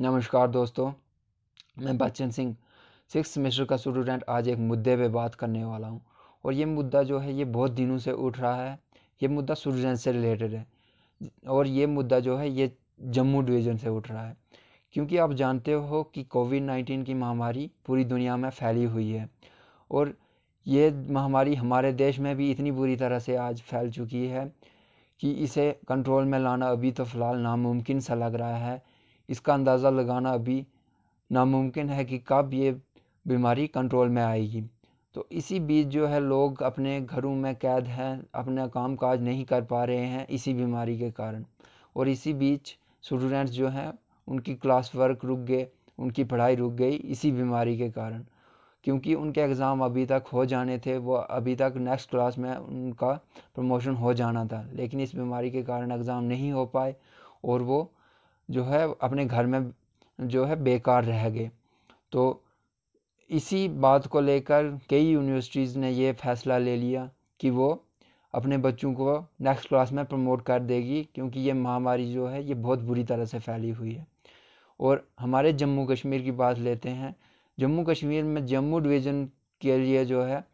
नमस्कार दोस्तों, मैं बच्चन सिंह सिक्स सेमेस्टर का स्टूडेंट आज एक मुद्दे पे बात करने वाला हूँ। और ये मुद्दा जो है, ये बहुत दिनों से उठ रहा है। ये मुद्दा स्टूडेंट से रिलेटेड है। और ये मुद्दा जो है, ये जम्मू डिवीज़न से उठ रहा है। क्योंकि आप जानते हो कि कोविड नाइन्टीन की महामारी पूरी दुनिया में फैली हुई है। और ये महामारी हमारे देश में भी इतनी बुरी तरह से आज फैल चुकी है कि इसे कंट्रोल में लाना अभी तो फ़िलहाल नामुमकिन सा लग रहा है। इसका अंदाज़ा लगाना अभी नामुमकिन है कि कब ये बीमारी कंट्रोल में आएगी। तो इसी बीच जो है लोग अपने घरों में कैद हैं, अपना काम काज नहीं कर पा रहे हैं इसी बीमारी के कारण। और इसी बीच स्टूडेंट्स जो हैं, उनकी क्लास वर्क रुक गए, उनकी पढ़ाई रुक गई इसी बीमारी के कारण। क्योंकि उनके एग्ज़ाम अभी तक हो जाने थे, वो अभी तक नेक्स्ट क्लास में उनका प्रमोशन हो जाना था, लेकिन इस बीमारी के कारण एग्ज़ाम नहीं हो पाए और वो जो है, अपने घर में जो है, बेकार रह गए। तो इसी बात को लेकर कई यूनिवर्सिटीज़ ने ये फ़ैसला ले लिया कि वो अपने बच्चों को नेक्स्ट क्लास में प्रमोट कर देगी, क्योंकि ये महामारी जो है, ये बहुत बुरी तरह से फैली हुई है। और हमारे जम्मू कश्मीर की बात लेते हैं। जम्मू कश्मीर में जम्मू डिवीज़न के लिए जो है,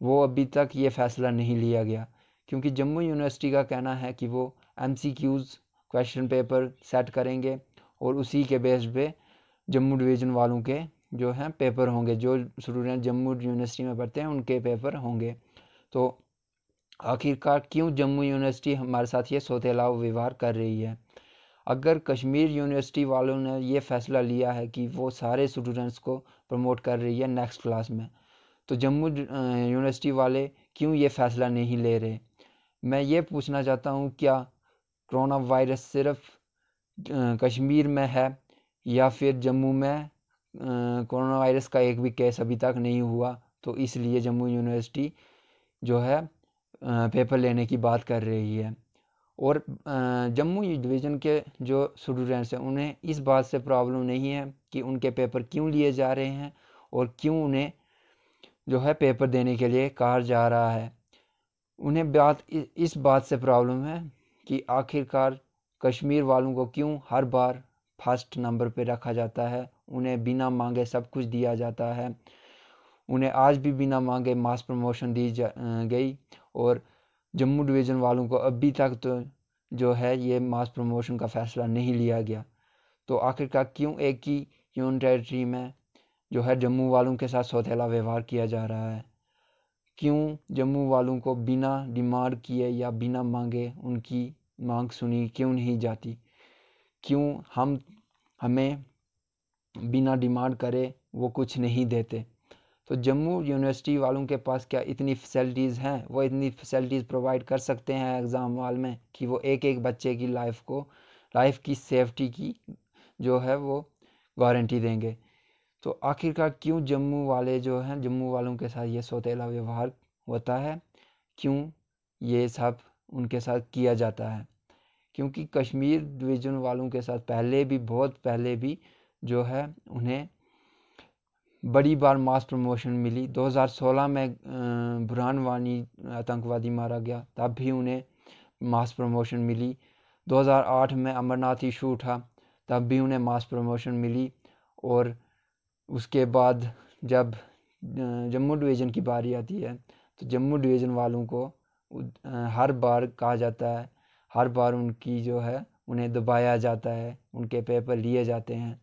वो अभी तक ये फ़ैसला नहीं लिया गया, क्योंकि जम्मू यूनिवर्सिटी का कहना है कि वो M C Qs question paper set करेंगे और उसी के बेस पे जम्मू डिवीज़न वालों के जो हैं पेपर होंगे, जो स्टूडेंट जम्मू यूनिवर्सिटी में पढ़ते हैं, उनके पेपर होंगे। तो आखिरकार क्यों जम्मू यूनिवर्सिटी हमारे साथ ये सौतेलाव व्यवहार कर रही है? अगर कश्मीर यूनिवर्सिटी वालों ने ये फ़ैसला लिया है कि वो सारे स्टूडेंट्स को प्रमोट कर रही है नेक्स्ट क्लास में तो जम्मू यूनिवर्सिटी वाले क्यों ये फ़ैसला नहीं ले रहे? मैं ये पूछना चाहता हूँ, क्या कोरोना वायरस सिर्फ़ कश्मीर में है या फिर जम्मू में कोरोना वायरस का एक भी केस अभी तक नहीं हुआ तो इसलिए जम्मू यूनिवर्सिटी जो है पेपर लेने की बात कर रही है। और जम्मू डिवीज़न के जो स्टूडेंट्स हैं, उन्हें इस बात से प्रॉब्लम नहीं है कि उनके पेपर क्यों लिए जा रहे हैं और क्यों उन्हें जो है पेपर देने के लिए कहा जा रहा है। उन्हें बात इस बात से प्रॉब्लम है कि आखिरकार कश्मीर वालों को क्यों हर बार फ़र्स्ट नंबर पे रखा जाता है? उन्हें बिना मांगे सब कुछ दिया जाता है। उन्हें आज भी बिना मांगे मास प्रमोशन दी जा गई और जम्मू डिवीज़न वालों को अभी तक तो जो है ये मास प्रमोशन का फ़ैसला नहीं लिया गया। तो आखिरकार क्यों एक ही यून टेरेटरी में जो है जम्मू वालों के साथ सौतेला व्यवहार किया जा रहा है? क्यों जम्मू वालों को बिना डिमांड किए या बिना मांगे उनकी मांग सुनी क्यों नहीं जाती? क्यों हम, हमें बिना डिमांड करे वो कुछ नहीं देते? तो जम्मू यूनिवर्सिटी वालों के पास क्या इतनी फैसिलिटीज़ हैं? वो इतनी फैसिलिटीज़ प्रोवाइड कर सकते हैं एग्ज़ाम वाल में कि वो एक एक बच्चे की लाइफ को लाइफ की सेफ्टी की जो है वो गारंटी देंगे? तो आखिरकार क्यों जम्मू वाले जो हैं, जम्मू वालों के साथ ये सौतेला व्यवहार होता है? क्यों ये सब उनके साथ किया जाता है? क्योंकि कश्मीर डिवीज़न वालों के साथ पहले भी, बहुत पहले भी जो है, उन्हें बड़ी बार मास प्रमोशन मिली। 2016 में बुरहान वानी आतंकवादी मारा गया, तब भी उन्हें मास प्रमोशन मिली। 2008 में अमरनाथ इशू उठा, तब भी उन्हें मास प्रमोशन मिली और उसके बाद जब जम्मू डिवीज़न की बारी आती है तो जम्मू डिवीज़न वालों को हर बार कहा जाता है, हर बार उनकी जो है, उन्हें दबाया जाता है, उनके पेपर लिए जाते हैं।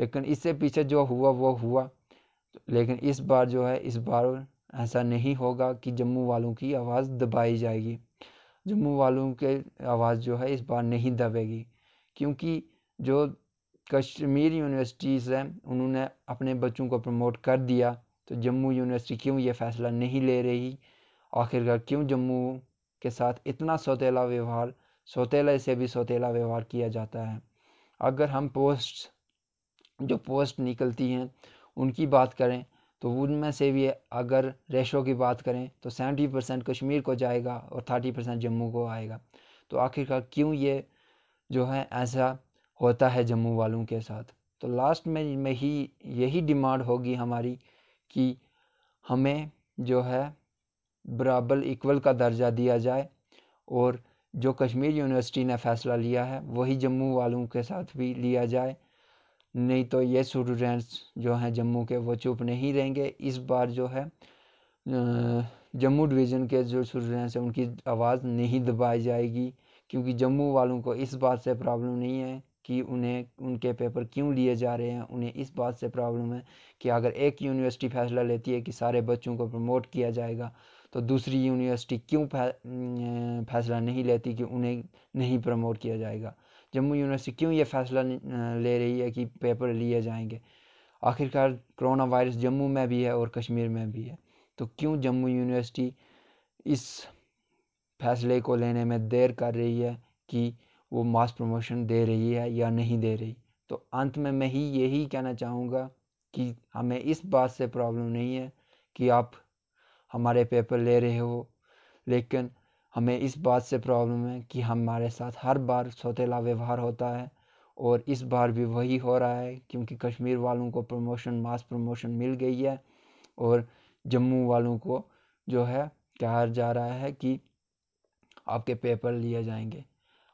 लेकिन इससे पीछे जो हुआ, वो हुआ। लेकिन इस बार जो है, इस बार ऐसा नहीं होगा कि जम्मू वालों की आवाज़ दबाई जाएगी। जम्मू वालों के आवाज़ जो है, इस बार नहीं दबेगी। क्योंकि जो कश्मीर यूनिवर्सिटीज़ हैं उन्होंने अपने बच्चों को प्रमोट कर दिया। तो जम्मू यूनिवर्सिटी क्यों ये फ़ैसला नहीं ले रही? आखिरकार क्यों जम्मू के साथ इतना सौतेला व्यवहार, सौतेले से भी सौतेला व्यवहार किया जाता है? अगर हम पोस्ट जो पोस्ट निकलती हैं, उनकी बात करें तो उनमें से भी अगर रेशो की बात करें तो सेवेंटी परसेंट कश्मीर को जाएगा और थर्टी परसेंट जम्मू को आएगा। तो आखिरकार क्यों ये जो है ऐसा होता है जम्मू वालों के साथ। तो लास्ट में में ही यही डिमांड होगी हमारी कि हमें जो है बराबर इक्वल का दर्जा दिया जाए और जो कश्मीर यूनिवर्सिटी ने फ़ैसला लिया है, वही जम्मू वालों के साथ भी लिया जाए। नहीं तो ये स्टूडेंट्स जो हैं जम्मू के, वो चुप नहीं रहेंगे। इस बार जो है जम्मू डिवीज़न के जो स्टूडेंट्स हैं, उनकी आवाज़ नहीं दबाई जाएगी, क्योंकि जम्मू वालों को इस बात से प्रॉब्लम नहीं है कि उन्हें, उनके पेपर क्यों लिए जा रहे हैं, उन्हें इस बात से प्रॉब्लम है कि अगर एक यूनिवर्सिटी फैसला लेती है कि सारे बच्चों को प्रमोट किया जाएगा तो दूसरी यूनिवर्सिटी क्यों फैसला नहीं लेती कि उन्हें नहीं प्रमोट किया जाएगा? जम्मू यूनिवर्सिटी क्यों ये फैसला ले रही है कि पेपर लिए जाएँगे? आखिरकार कोरोना वायरस जम्मू में भी है और कश्मीर में भी है। तो क्यों जम्मू यूनिवर्सिटी इस फैसले को लेने में देर कर रही है कि वो मास प्रमोशन दे रही है या नहीं दे रही। तो अंत में मैं ही यही कहना चाहूँगा कि हमें इस बात से प्रॉब्लम नहीं है कि आप हमारे पेपर ले रहे हो, लेकिन हमें इस बात से प्रॉब्लम है कि हमारे साथ हर बार सौतेला व्यवहार होता है और इस बार भी वही हो रहा है क्योंकि कश्मीर वालों को प्रमोशन मास प्रमोशन मिल गई है और जम्मू वालों को जो है कहा जा रहा है कि आपके पेपर लिए जाएँगे।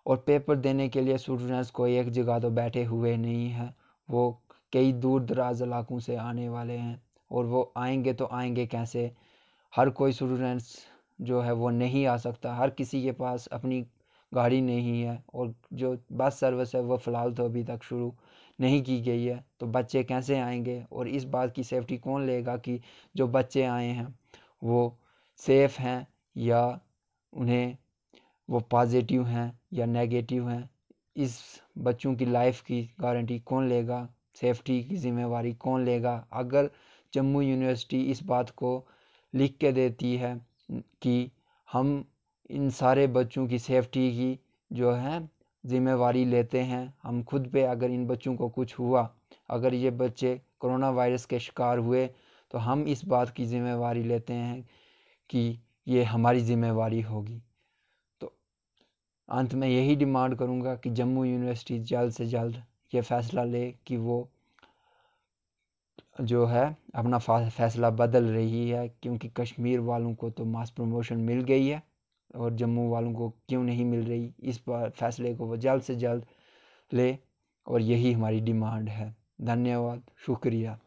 और पेपर देने के लिए स्टूडेंट्स को एक जगह तो बैठे हुए नहीं हैं। वो कई दूर दराज इलाकों से आने वाले हैं और वो आएँगे तो आएँगे कैसे? हर कोई स्टूडेंट्स जो है वो नहीं आ सकता। हर किसी के पास अपनी गाड़ी नहीं है और जो बस सर्विस है वो फ़िलहाल तो अभी तक शुरू नहीं की गई है। तो बच्चे कैसे आएँगे और इस बात की सेफ्टी कौन लेगा कि जो बच्चे आए हैं वो सेफ़ हैं या उन्हें वो पॉजिटिव हैं या नेगेटिव हैं, इस बच्चों की लाइफ की गारंटी कौन लेगा? सेफ्टी की ज़िम्मेवारी कौन लेगा? अगर जम्मू यूनिवर्सिटी इस बात को लिख के देती है कि हम इन सारे बच्चों की सेफ्टी की जो है ज़िम्मेवारी लेते हैं, हम खुद पे अगर इन बच्चों को कुछ हुआ, अगर ये बच्चे कोरोना वायरस के शिकार हुए तो हम इस बात की ज़िम्मेवारी लेते हैं कि ये हमारी ज़िम्मेवारी होगी। अंत में यही डिमांड करूँगा कि जम्मू यूनिवर्सिटी जल्द से जल्द ये फ़ैसला ले कि वो जो है अपना फ़ैसला बदल रही है, क्योंकि कश्मीर वालों को तो मास प्रमोशन मिल गई है और जम्मू वालों को क्यों नहीं मिल रही? इस पर फैसले को वो जल्द से जल्द ले और यही हमारी डिमांड है। धन्यवाद, शुक्रिया।